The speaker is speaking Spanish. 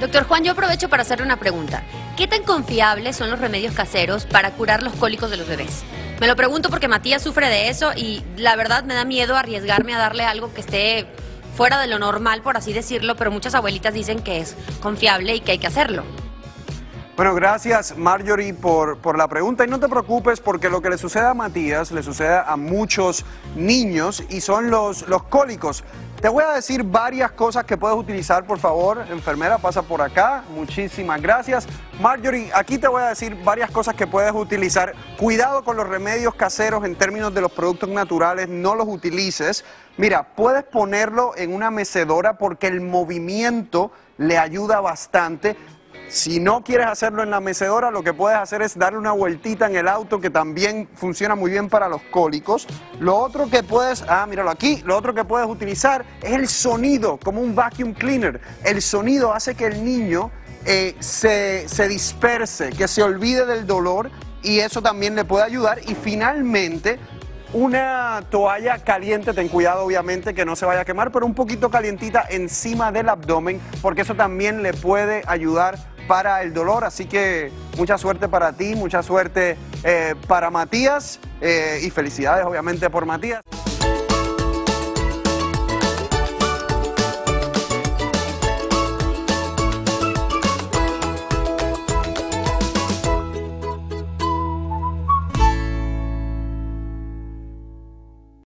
Doctor Juan, yo aprovecho para hacerle una pregunta. ¿Qué tan confiables son los remedios caseros para curar los cólicos de los bebés? Me lo pregunto porque Matías sufre de eso y la verdad me da miedo arriesgarme a darle algo que esté fuera de lo normal, por así decirlo, pero muchas abuelitas dicen que es confiable y que hay que hacerlo. Bueno, gracias Marjorie por, por, la pregunta y no te preocupes porque lo que le sucede a Matías le sucede a muchos niños y son los, los cólicos. Te voy a decir varias cosas que puedes utilizar, por favor. Enfermera, pasa por acá. Muchísimas gracias. Marjorie, aquí te voy a decir varias cosas que puedes utilizar. Cuidado con los remedios caseros en términos de los productos naturales, no los utilices. Mira, puedes ponerlo en una mecedora porque el movimiento le ayuda bastante. Si no quieres hacerlo en la mecedora, lo que puedes hacer es darle una vueltita en el auto, que también funciona muy bien para los cólicos. Lo otro que puedes, ah, míralo aquí, lo otro que puedes utilizar es el sonido, como un vacuum cleaner. El sonido hace que el niño eh, se, se disperse, que se olvide del dolor y eso también le puede ayudar. Y finalmente, una toalla caliente, ten cuidado obviamente que no se vaya a quemar, pero un poquito calientita encima del abdomen, porque eso también le puede ayudar para el dolor. Así que mucha suerte para ti, mucha suerte eh, para Matías eh, y felicidades obviamente por Matías.